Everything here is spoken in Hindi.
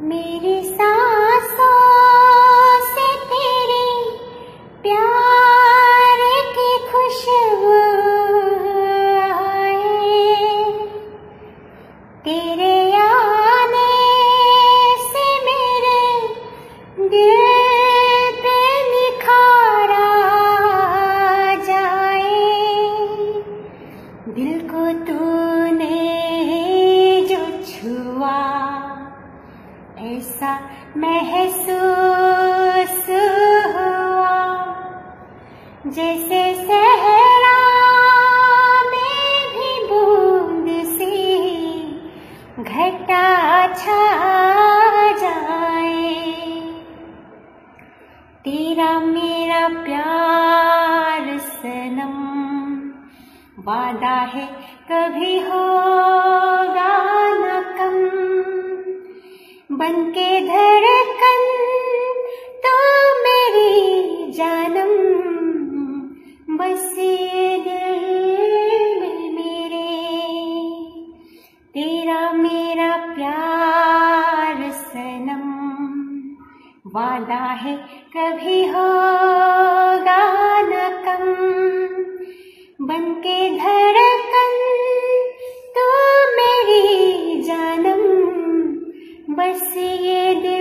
मेरी सांसों से तेरी प्यार की खुशबू आए। तेरे आने से मेरे दिल पे निखारा जाए। दिल को तूने जो छुआ ऐसा महसूस हुआ जैसे सहरा में भी बूंद सी घटा छा जाए। तेरा मेरा प्यार सनम, वादा है कभी होगा बन के धड़कन तो मेरी जानम, बस दिल में मेरे। तेरा मेरा प्यार सनम, वादा है कभी होगा न कम। बन के धड़कन बस ये दिल